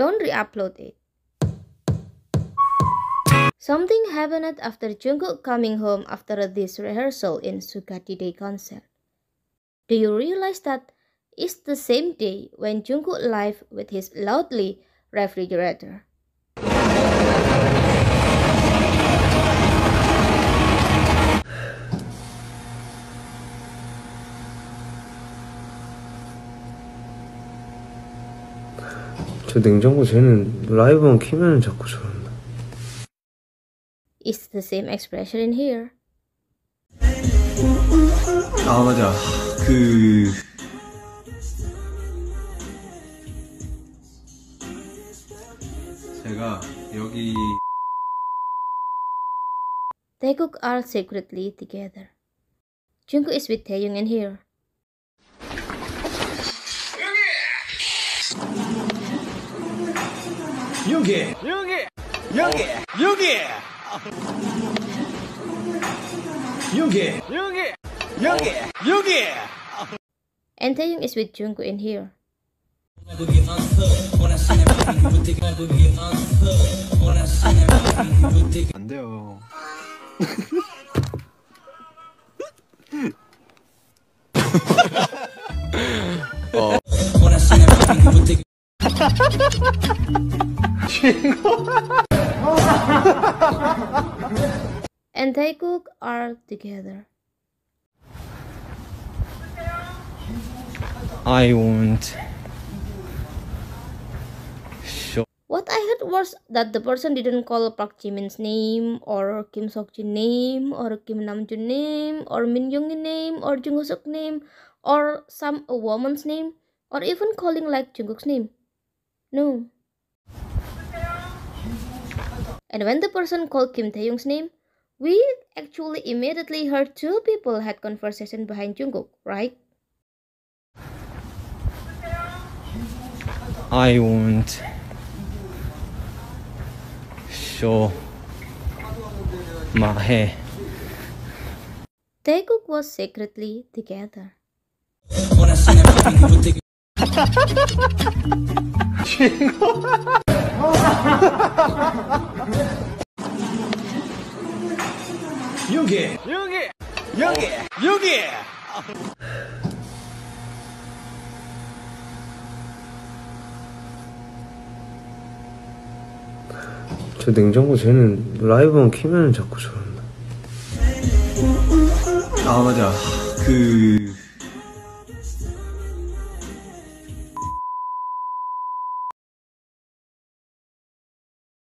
don't re-upload it. Something happened after Jungkook coming home after this rehearsal in Sugati Day concert. Do you realize that it's the same day when Jungkook live with his loudly refrigerator? 저 냉장고 쟤는 라이브만 키면 자꾸 저런다. It's the same expression in here. 아 맞아 그 제가 여기 Taekook are secretly together. Jungkook is with Taehyung in here. Yugi! Yugi! Yugi! Yugi! Yugi! Yugi! Yugi! Yugi! And Taehyung is with Jungkook in here. 안 돼요. And Taekook are together. I won't What I heard was that the person didn't call Park Jimin's name, or Kim Seokjin name, or Kim Namjoon name, or Min Yoongi name, or Jung Hoseok name, or some a woman's name, or even calling like Jungkook's name. No. And when the person called Kim Taehyung's name, we actually immediately heard two people had conversation behind Jungkook, right? I won't show my hair Taekook was secretly together. 여기 여기 여기 여기 저 냉장고 쟤는 라이브만 키면 자꾸 저런다. 아 맞아 그